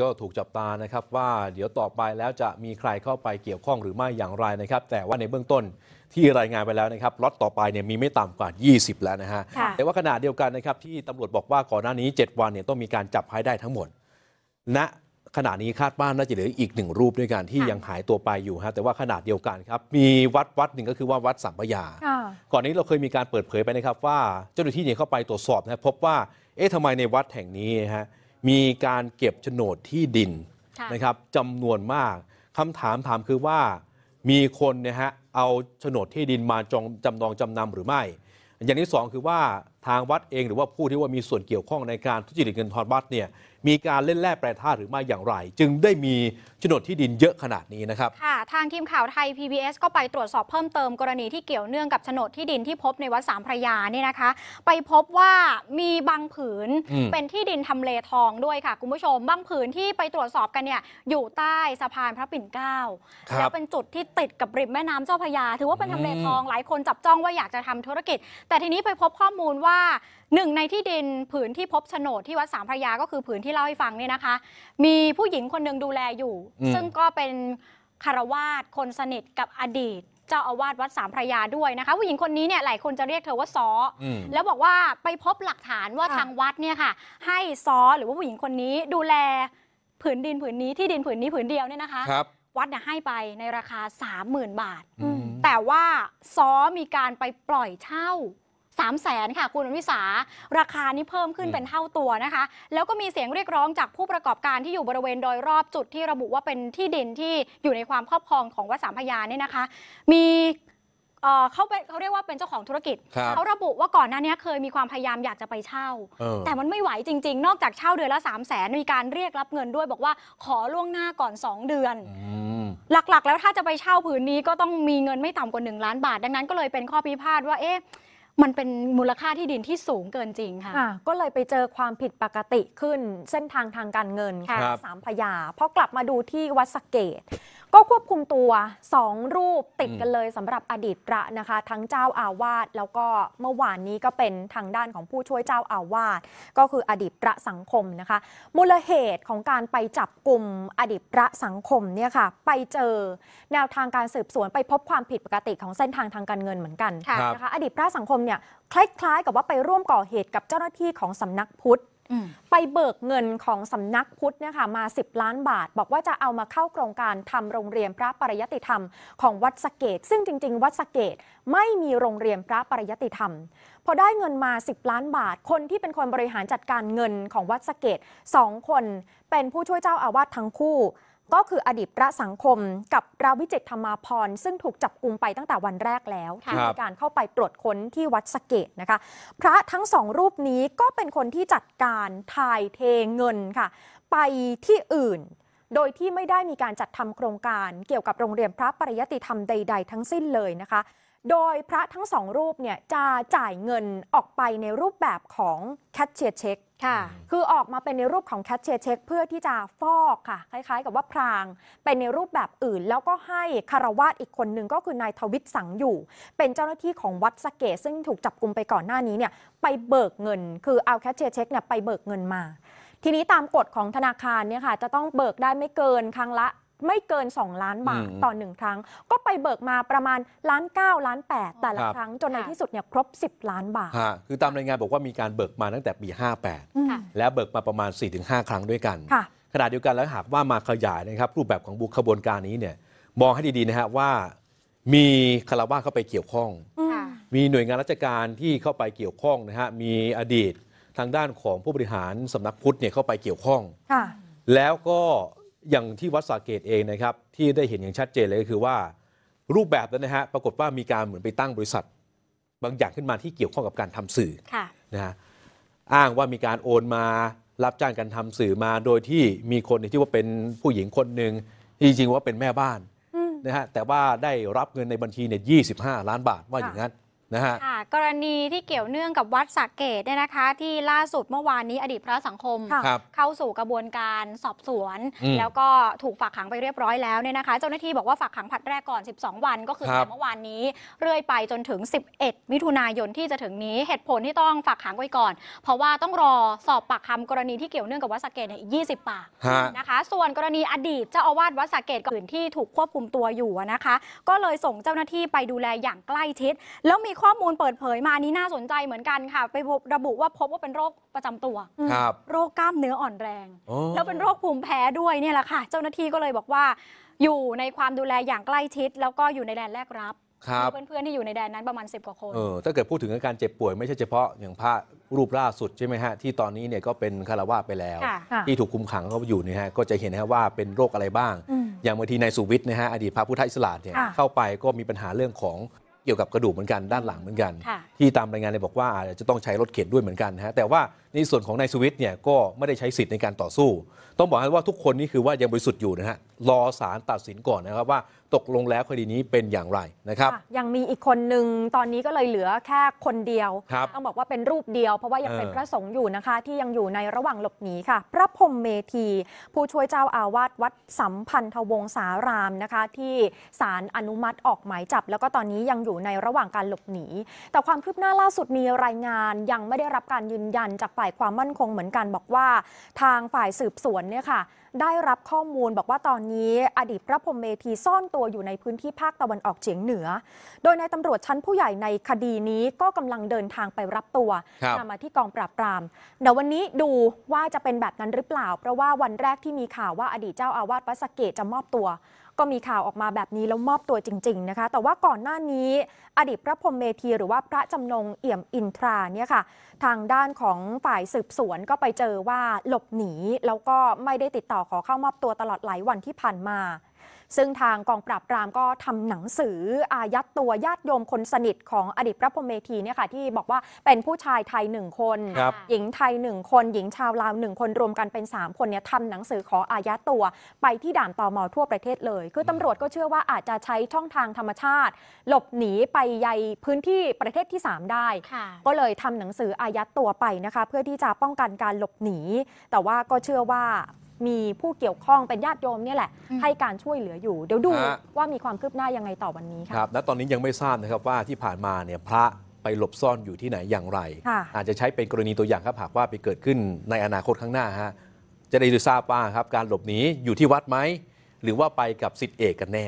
ก็ถูกจับตานะครับว่าเดี๋ยวต่อไปแล้วจะมีใครเข้าไปเกี่ยวข้องหรือไม่อย่างไรนะครับ แต่ว่าในเบื้องต้นที่รายงานไปแล้วนะครับล็อตต่อไปเนี่ยมีไม่ต่ำกว่า 20 แล้วนะฮะค่ะ แต่ว่าขณะเดียวกันนะครับที่ตำรวจบอกว่าก่อนหน้านี้ 7 วันเนี่ยต้องมีการจับให้ได้ทั้งหมดณขณะนี้คาดว่าน่าจะเหลืออีกหนึ่งรูปด้วยกันที่ค่ะ ยังหายตัวไปอยู่ฮะแต่ว่าขนาดเดียวกันครับมีวัดวัดหนึ่งก็คือว่าวัดสัมปยา ค่ะ ก่อนนี้เราเคยมีการเปิดเผยไปนะครับว่าเจ้าหน้าที่เนี่ยเข้าไปตรวจสอบนะพบว่าเอ๊ะทำไมในวัดแห่งนี้นะฮะ มีการเก็บโฉนดที่ดินค่ะนะครับจำนวนมากคำถามถามคือว่ามีคนเนะฮะเอาโฉนดที่ดินมาจองจำนองจำนำหรือไม่ อย่างที่สองคือว่าทางวัดเองหรือว่าผู้ที่ว่ามีส่วนเกี่ยวข้องในการทุจริตเงินทอนวัดเนี่ย มีการเล่นแร่แปรธาตุหรือไม่อย่างไร จึงได้มีโฉนดที่ดินเยอะขนาดนี้นะครับ ค่ะ ทางทีมข่าวไทย PBS ก็ไปตรวจสอบเพิ่มเติมกรณีที่เกี่ยวเนื่องกับโฉนดที่ดินที่พบในวัดสามพระยาเนี่ยนะคะ ไปพบว่ามีบางผืนอืม เป็นที่ดินทำเลทองด้วยค่ะ คุณผู้ชม บางผืนที่ไปตรวจสอบกันเนี่ยอยู่ใต้สะพานพระปิ่นเกล้า ครับแล้วเป็นจุดที่ติดกับริมแม่น้ำเจ้าพระยา ถือว่าเป็นทำเลอืม ทองหลายคนจับจ้องว่าอยากจะทำธุรกิจ แต่ทีนี้ไปพบข้อมูลว่าหนึ่งในที่ดินผืนที่พบโฉนดที่วัดสามพระยาก็คือผืนที่เล่าให้ฟังเนี่ยนะคะ มีผู้หญิงคนหนึ่งดูแลอยู่ อืม ซึ่งก็เป็นคารวาสคนสนิทกับอดีต เจ้าอาวาสวัดสามพระยาด้วยนะคะ ผู้หญิงคนนี้เนี่ยหลายคนจะเรียกเธอว่าซอ อืม แล้วบอกว่าไปพบหลักฐานว่าค่ะทางวัดเนี่ยค่ะ ให้ซอหรือว่าผู้หญิงคนนี้ดูแลผืนดินผืนนี้ที่ดินผืนนี้ผืนเดียวเนี่ยนะคะ ครับ วัดเนี่ยให้ไปในราคา 30,000 บาท อืม แต่ว่าซอมีการไปปล่อยเช่า 3 0 0แสนค่ะ คุณวิสา ราคานี้เพิ่มขึ้นอืมเป็นเท่าตัวนะคะ แล้วก็มีเสียงเรียกร้องจากผู้ประกอบการที่อยู่บริเวณโดยรอบจุดที่ระบุว่าเป็นที่ดินที่อยู่ในความครอบครองของวัดสามพระยาเนี่ยนะคะ มีเอ่อเขาเป็นเขาเรียกว่าเป็นเจ้าของธุรกิจ ครับเขาระบุว่าก่อนหน้านี้เคยมีความพยายามอยากจะไปเช่า เออ แต่มันไม่ไหวจริง ๆ นอกจากเช่าเดือนละ 3 0 0แสนมีการเรียกรับเงินด้วยบอกว่าขอล่วงหน้าก่อน 2 เดือน อืม หลักๆ แล้วถ้าจะไปเช่าผืนนี้ก็ต้องมีเงินไม่ต่ำกว่า 1 ล้านบาท ดังนั้นก็เลยเป็นข้อพิพาทว่าเอ๊ะ มันเป็นมูลค่าที่ดินที่สูงเกินจริงค่ะค่ะก็เลยไปเจอความผิดปกติขึ้นเส้นทางทางการเงินค่ะของสามพระยาพอกลับมาดูที่วัดสะเกต ก็ควบคุมตัวสองรูปติดกันเลยสำหรับอดีตพระนะคะ ทั้งเจ้าอาวาสแล้วก็เมื่อวานนี้ก็เป็นทางด้านของผู้ช่วยเจ้าอาวาสก็คืออดีตพระสังคมนะคะ มูลเหตุของการไปจับกลุ่มอดีตพระสังคมเนี่ยค่ะ ไปเจอแนวทางการสืบสวนไปพบความผิดปกติของเส้นทางทางการเงินเหมือนกันค่ะนะคะ อดีตพระสังคมเนี่ยคล้ายๆ กับว่าไปร่วมก่อเหตุกับเจ้าหน้าที่ของสำนักพุทธอืม ไปเบิกเงินของสำนักพุทธเนี่ยค่ะมา 10 ล้านบาท บอกว่าจะเอามาเข้าโครงการทำโรงเรียนพระปริยติธรรมของวัดสเกต ซึ่งจริง ๆ วัดสเกตไม่มีโรงเรียนพระปริยติธรรม พอได้เงินมา 10 ล้านบาท คนที่เป็นคนบริหารจัดการเงินของวัดสเกตสองคน เป็นผู้ช่วยเจ้าอาวาสทั้งคู่ ก็คืออดีตพระสังคมกับพระวิจิตรธรรมาพรณ์ซึ่งถูกจับกลุมไปตั้งแต่วันแรกแล้วที่ครับมีการเข้าไปตรวจค้นที่วัดสะเกตนะคะ พระทั้งสองรูปนี้ก็เป็นคนที่จัดการถ่ายเทเงินค่ะ ไปที่อื่นโดยที่ไม่ได้มีการจัดทำโครงการเกี่ยวกับโรงเรียนพระปริยัติธรรมใด ๆ ทั้งสิ้นเลยนะคะ โดยพระทั้งสองรูปเนี่ยจะจ่ายเงินออกไปในรูปแบบของแคชเชียร์เช็คค่ะ คือออกมาเป็นในรูปของแคชเชียร์เช็คเพื่อที่จะฟอกค่ะ คล้ายๆ กับว่าพรางเป็นในรูปแบบอื่น แล้วก็ให้ฆราวาสอีกคนหนึ่งก็คือนายทวิช สังข์อยู่ เป็นเจ้าหน้าที่ของวัดสะเกตซึ่งถูกจับกลุมไปก่อนหน้านี้เนี่ยไปเบิกเงิน คือเอาแคชเชียร์เช็คเนี่ยไปเบิกเงินมาทีนี้ตามกฎของธนาคารเนี่ยค่ะจะต้องเบิกได้ไม่เกินครั้งละ ไม่เกิน 2 ล้านบาทอืมต่อหนึ่งครั้ง ก็ไปเบิกมาประมาณล้านเก้าล้านแปดแต่ละครับครั้งจนในค่ะที่สุดเนี่ยครบ 10 ล้านบาทฮะคือตามรายงานบอกว่ามีการเบิกมาตั้งแต่ปี 58ค่ะแล้วเบิกมาประมาณ 4-5 ครั้งด้วยกันค่ะขณะเดียวกันแล้วหากว่ามาขยายนะครับรูปแบบของบุคขบวนการนี้เนี่ยมองให้ดีๆนะฮะว่า มีคารวะเข้าไปเกี่ยวข้องค่ะมีหน่วยงานราชการที่เข้าไปเกี่ยวข้องนะฮะมีอดีตทางด้านของผู้บริหารสำนักพุทธเนี่ยเข้าไปเกี่ยวข้องค่ะแล้วก็ อย่างที่วัดสาเกตเองนะครับที่ได้เห็นอย่างชัดเจนเลยก็คือว่า รูปแบบนั้นนะฮะปรากฏว่ามีการเหมือนไปตั้งบริษัท บางอย่างขึ้นมาที่เกี่ยวข้องกับการทำสื่อค่ะนะฮะอ้างว่ามีการโอนมารับจ้างการทำสื่อมา โดยที่มีคนที่ว่าเป็นผู้หญิงคนหนึ่งที่จริงๆว่าเป็นแม่บ้านอืมนะฮะแต่ว่าได้รับเงินในบัญชีเนี่ย25ล้านบาทว่าอย่างนั้น นะฮะค่ะกรณีที่เกี่ยวเนื่องกับวัดสระเกตเนี่ยนะคะ ที่ล่าสุดเมื่อวานนี้อดีตพระสังคมค่ะครับเข้าสู่กระบวนการสอบสวน อืมแล้วก็ถูกฝากขังไปเรียบร้อยแล้วเนี่ยนะคะ เจ้าหน้าที่บอกว่าฝากขังผลัดแรกก่อน 12 วัน ก็คือครับ แต่เมื่อวานนี้เรื่อยไปจนถึง 11 มิถุนายนที่จะถึงนี้เหตุผลที่ต้องฝากขังไว้ก่อน เพราะว่าต้องรอสอบปากคำกรณีที่เกี่ยวเนื่องกับวัดสระเกตเนี่ยอีก20 ปาก ฮะ นะคะ ส่วนกรณีอดีตเจ้าอาวาสวัดสระเกตกับอื่นที่ถูกควบคุมตัวอยู่อะนะคะ ก็เลยส่งเจ้าหน้าที่ไปดูแลอย่างใกล้ชิด แล้วมีข้อมูลเปิดเผยมานี้น่าสนใจเหมือนกันค่ะ ไปพบระบุว่าพบว่าเป็นโรคประจำตัว ครับโรคกล้ามเนื้ออ่อนแรงโอ้แล้วเป็นโรคภูมิแพ้ด้วยเนี่ยแหละค่ะ เจ้าหน้าที่ก็เลยบอกว่า อยู่ในความดูแลอย่างใกล้ชิด แล้วก็อยู่ในแดนแรกรับครับ มีเพื่อนๆที่อยู่ในแดนนั้นประมาณ 10 กว่าคน เออถ้าเกิดพูดถึงอาการเจ็บป่วยไม่ใช่เฉพาะอย่างพระรูปล่าสุดใช่ไหมฮะ ที่ตอนนี้เนี่ยก็เป็นคารวะไปแล้ว ค่ะค่ะ ที่ถูกคุมขังเขาอยู่เนี่ยฮะก็จะเห็นนะฮะว่าเป็นโรคอะไรบ้าง อืม อย่างบางทีนายสุวิทย์นะฮะอดีตพระพุทธอิสระเนี่ยค่ะ เข้าไปก็มีปัญหาเรื่องของ เกี่ยวกับกระดูกเหมือนกันด้านหลังเหมือนกันค่ะที่ตามรายงานเลยบอกว่าอาจจะต้องใช้รถเข็นด้วยเหมือนกันนะฮะแต่ว่าในส่วนของนายสุวิทย์เนี่ยก็ไม่ได้ใช้สิทธิ์ในการต่อสู้ ต้องบอกให้ว่าทุกคนนี่คือว่ายังบริสุทธิ์อยู่นะฮะ รอศาลตัดสินก่อนนะครับว่าตกลงแล้วคดีนี้เป็นอย่างไรนะครับค่ะยังมีอีกคนนึงตอนนี้ก็เลยเหลือแค่คนเดียวครับต้องบอกว่าเป็นรูปเดียว เพราะว่ายังเป็นเออพระสงฆ์อยู่นะคะ ที่ยังอยู่ในระหว่างหลบหนีค่ะ พระพรหมเมธี ผู้ช่วยเจ้าอาวาสวัดสัมพันธวงศารามนะคะ ที่ศาลอนุมัติออกหมายจับ แล้วก็ตอนนี้ยังอยู่ในระหว่างการหลบหนี แต่ความคืบหน้าล่าสุดมีรายงานยังไม่ได้รับการยืนยันจากฝ่ายความมั่นคงเหมือนกันบอกว่า ทางฝ่ายสืบสวนเนี่ยค่ะได้รับข้อมูลบอกว่าตอนนี้อดีตพระพรหมเมธีซ่อนตัวอยู่ในพื้นที่ภาคตะวันออกเฉียงเหนือ โดยในายตำรวจชั้นผู้ใหญ่ในคดีนี้ก็กำลังเดินทางไปรับตัวครับนำมาที่กองปราบปรามเดี๋ยววันนี้ดูว่าจะเป็นแบบนั้นหรือเปล่า เพราะว่าวันแรกที่มีข่าวว่าอดีตเจ้าอาวาสวัดสะเกตจะมอบตัวก็มีข่าวออกมาแบบนี้แล้วมอบตัวจริง ๆ นะคะ แต่ว่าก่อนหน้านี้อดีตพระพรหมเมธีหรือว่าพระจำนงเอี่ยมอินทราเนี่ยค่ะ ทางด้านของฝ่ายสืบสวนก็ไปเจอว่าหลบหนีแล้วก็ไม่ได้ติดต่อขอเข้ามอบตัวตลอดหลายวันที่ผ่านมา ซึ่งทางกองปราบปรามก็ทำหนังสืออายัดตัวญาติโยมคนสนิทของอดีตพระพรหมเมธีเนี่ยค่ะที่บอกว่าเป็นผู้ชายไทยหนึ่งคนครับหญิงไทยหนึ่งคน หญิงชาวลาวหนึ่งคนรวมกันเป็น 3 คนเนี่ยทำหนังสือขออายัดตัวไปที่ด่านตอมอทั่วประเทศเลย คือตำรวจก็เชื่อว่าอาจจะใช้ช่องทางธรรมชาติ หลบหนีไปยังพื้นที่ประเทศที่ 3 ได้ค่ะก็เลยทำหนังสืออายัดตัวไปนะคะ เพื่อที่จะป้องกันการหลบหนี แต่ว่าก็เชื่อว่า มีผู้เกี่ยวข้องเป็นญาติโยมเนี่ยแหละ อืม ให้การช่วยเหลืออยู่ เดี๋ยวดูฮะ ว่ามีความคืบหน้ายังไงต่อวันนี้คค่ะ รับและตอนนี้ยังไม่ทราบนะครับว่าที่ผ่านมาเนี่ยพระไปหลบซ่อนอยู่ที่ไหนอย่างไร ค่ะอาจจะใช้เป็นกรณีตัวอย่างครับหากว่าไปเกิดขึ้นในอนาคตข้างหน้าฮะจะได้ทราบว่าครับการหลบหนีอยู่ที่วัดไหมหรือว่าไปกับสิทธิเอกกันแน่